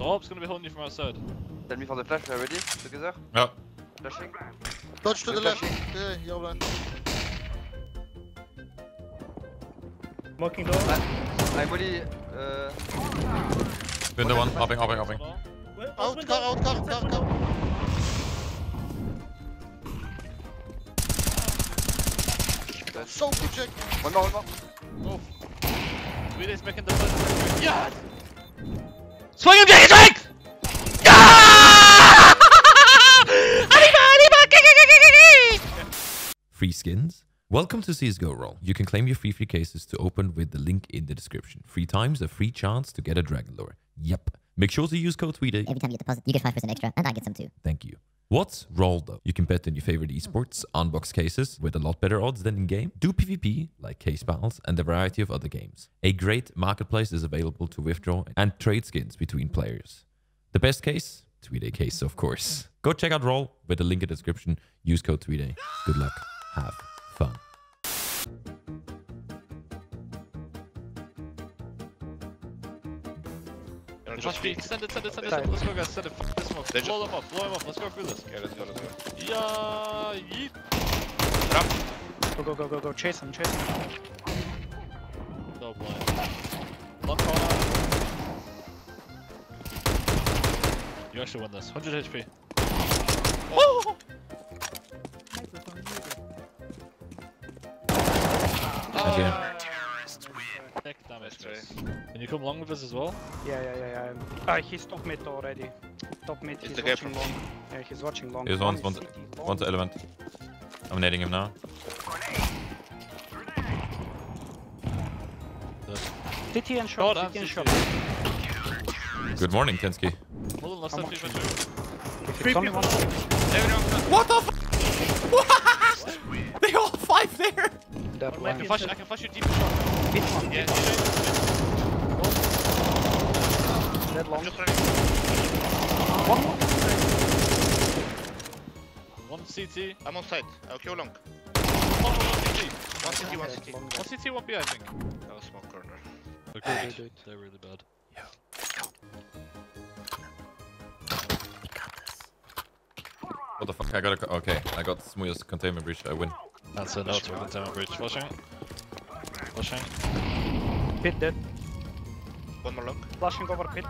The Hope's gonna be holding you from outside. Tell me for the flash, ready? Together? Ja. Flashing? Dodge to the Good left. flashing. Yeah, you're blind. Smoking door. I'm only... Uh, Window one. Hopping, hopping, hopping. Out, car, out, car, car, car. So good check. one more, one more. Oh. Tweedy's making the first. Yes! Swing him, Jake! Arriba! Free skins? Welcome to CSGO Roll. You can claim your free free cases to open with the link in the description. Free times, a free chance to get a Dragon Lore. Yep. Make sure to use code TWEEDAY. Every time you deposit, you get 5% extra, and I get some too. Thank you. What's Roll though? You can bet on your favorite esports, unbox cases with a lot better odds than in game, do PvP like Case Battles, and a variety of other games. A great marketplace is available to withdraw and trade skins between players. The best case? Tweeday case, of course. Go check out Roll with the link in the description. Use code Tweeday. Good luck. Have fun. Just be, send it, send it, send it, send it. Let's go, guys. Send it. Fuck this smoke. Blow them up, blow them up. Let's go through this. Okay, let's go, let's go. Yeah, yeet. Go, go, go, go, go. Chase him, chase him. No blind. One corner. You actually win this. 100 HP. Oh! Thank you. Heck damage, Nice guys. Can you come along with us as well? Yeah, yeah, yeah, yeah. Uh, he's top mid already. Top mid, Is he's watching long. Yeah, he's watching long. Here's One one, is one, CT, long. one to element. I'm nading him now. CT and Short short, and CT and CT. Good morning, Tensky. Hold on, let's How have much? three by two. If it's only one, What the f- What? They all five there! That I line. can flash, I can flash you deep short. Mid one, Yeah, dead long. Just. One more. One CT, I'm on site. I'll kill long. one more CT. One city, one city. Long. One CT, one B, I think. No smoke corner. They're ah, good. Do it. They're really bad. What the fuck? I got a. Okay, I got Smooya's containment breach. I win. That's a note for containment breach. Flashing. Flashing. Pit dead. One more long. Flashing over pit.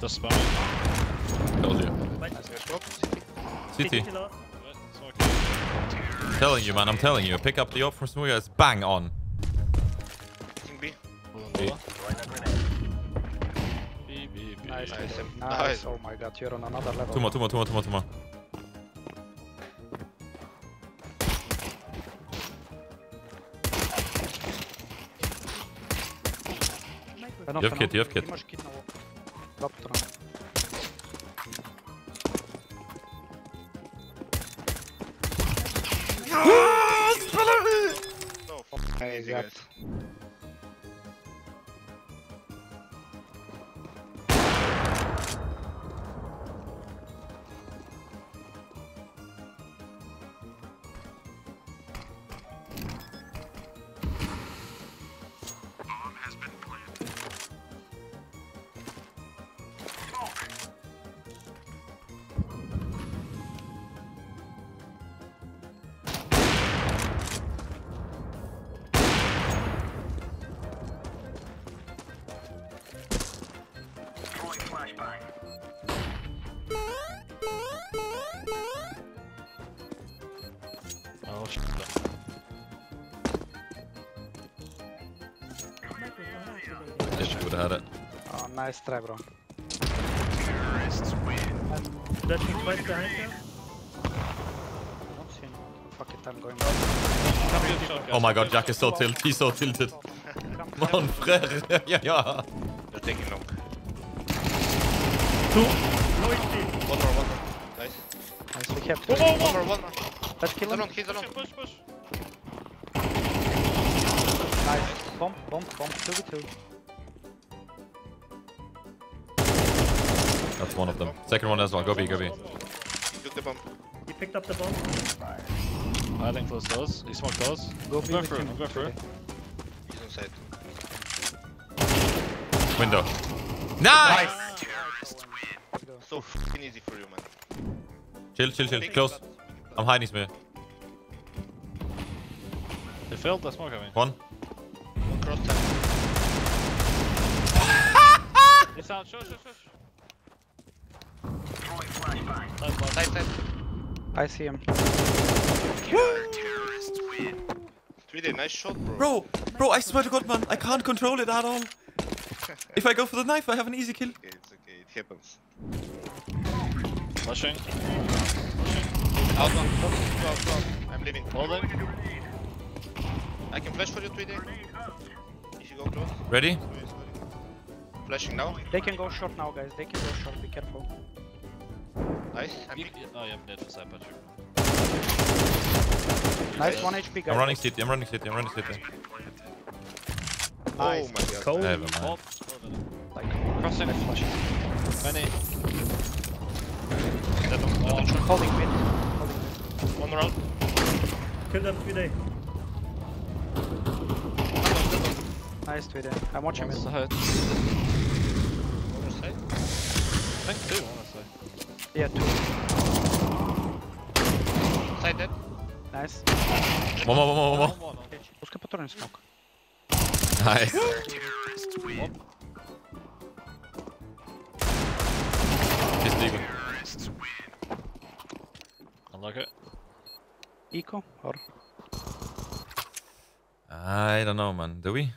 Just spamming. Told you. There's. City. CT. last. Smoking. Telling you, man. I'm telling you. Pick up the op from Smooya. It's bang on. B. B. B, B, B. Nice, Nice. nice. Nice. Oh my god, you're on another level. Two more, two more, two more, two more, two more. Jovkit, Jovkit. Можешь кит на лоб. Oh, shit. Wish you would have had it. Oh, nice try, bro. Flashing twice behind you. Don't see anyone. Fuck it, I'm going Come here, shot, guys. Oh my god, Jack here, is so tilted. He's so tilted. Mon frère. ja, ja. They're taking long. Two. One more, one more. Nice. Nice, we have Whoa, to. whoa, One more, one more. Let's kill He's him. alone, he's alone. Push, push, push. Nice. Bomb, bomb, bomb. 2v2. That's one of them. Second one as well. Go B, go B. He took the bomb. He picked up the bomb. I think close doors. He smoked doors. Go I'm B going with for it. him. I'm going for it. He's on site. Window. Nice! so fucking easy for you, man. Chill, chill, chill. Close. Flat, big flat. I'm hiding Smith. They failed the smoke, I mean. One. One cross time. It's out, shush, shush, shush. Nice, nice. Side, side. I see him. 3D, nice shot, bro. Bro, bro, I swear to God, man, I can't control it at all. If I go for the knife, I have an easy kill. Okay, it's okay, it happens. Flashing. Out one, go, go go. I'm leaving. Holding. I can flash for you, 3D. If you go close. Ready? Sorry, sorry. Flashing now. They can go short now, guys. They can go short. Be careful. Nice. I'm You- Oh, yeah, I'm dead side patcher. Nice, one HP, guys. I'm running city, I'm running city, I'm running city. Oh my god. Cold. Never mind. Like, Crossing. nice flash. Many. Dead on, dead on shot. Holding mid on the road. Kill them, Tweeday. Nice, Tweeday. I'm watching One's him. hurt. One's hurt. I think two, honestly. Yeah, two. Side dead. Nice. One more, one more, one more. One more, one more. Пускай патроны смог. Nice. He's leaving. Unlock it. Eco or I don't know, man. Do we?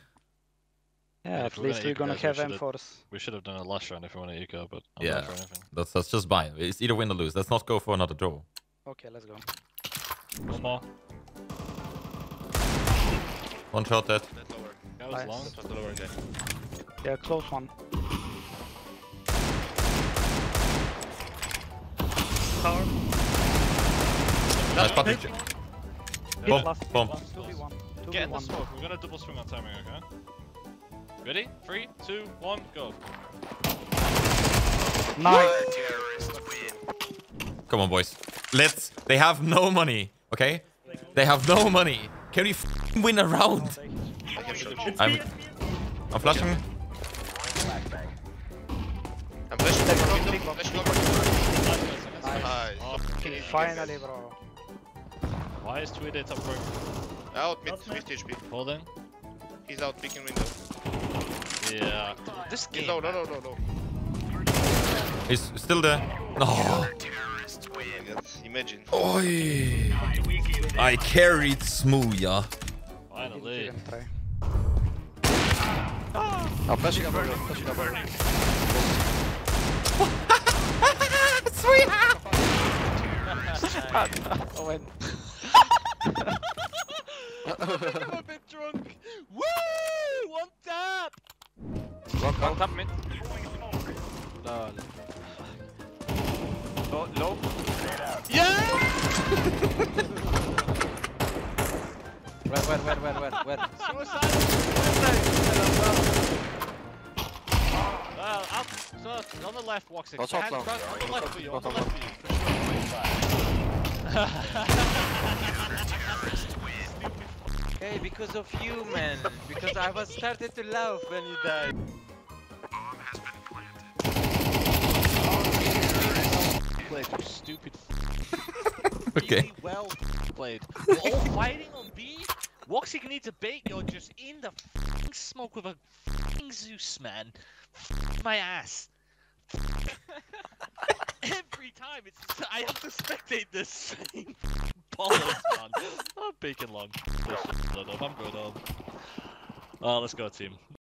yeah, if at we're gonna least we're gonna guys, have should've- M4s. We should have done a last round if we want to eco, but I'm Yeah. not for anything. That's that's just fine. It's either win or lose. Let's not go for another draw. Okay, let's go. One more. One shot dead. Dead lower. That was Nice. long. That was the lower guy. Yeah, close one. Tower. Nice button. Hit Bomb, last. bomb. 2v1. Get in the 2v1. smoke. We're gonna double swing on timing, okay? Ready? Three, two, one, go. Nice. Come on, boys. Let's. They have no money. Okay. They have no money. Can we win a round? I have shot. It's I'm- me, it's me. I'm flashing. I'm flashing over window. Flashing over. Nice. Nice. So fucking easy. Finally, bro. Why is Tweeded top room? Out mid, Last 50 HP. Holding? He's out picking window. Yeah. This He's game. low, no, no, no, no. He's still there. No. Oh my imagine. Oi. I carried smooth, yeah. Finally. Didn't try. Ah. Oh, I'm flashing up, bro. Flashing up, bro. Owen. I'm a bit drunk. Woo! One tap! One, one. tap mid. No. Low, low. Yeah! Where, where, where, where, where, where? Suicide! Well, up, so on the left, walks it. Go top Hand- On the left for you, on the left for you. Hey, because of you, man. Because I was started to laugh when you died. played, you stupid. Okay. Really well played. We're all fighting on B. Woxic needs a bait. You're just in the f***ing smoke with a f***ing Zeus, man. F- my ass. Every time it's I have to spectate this same bollocks, man. I'm bacon long. I'm good on. Oh, let's go, team.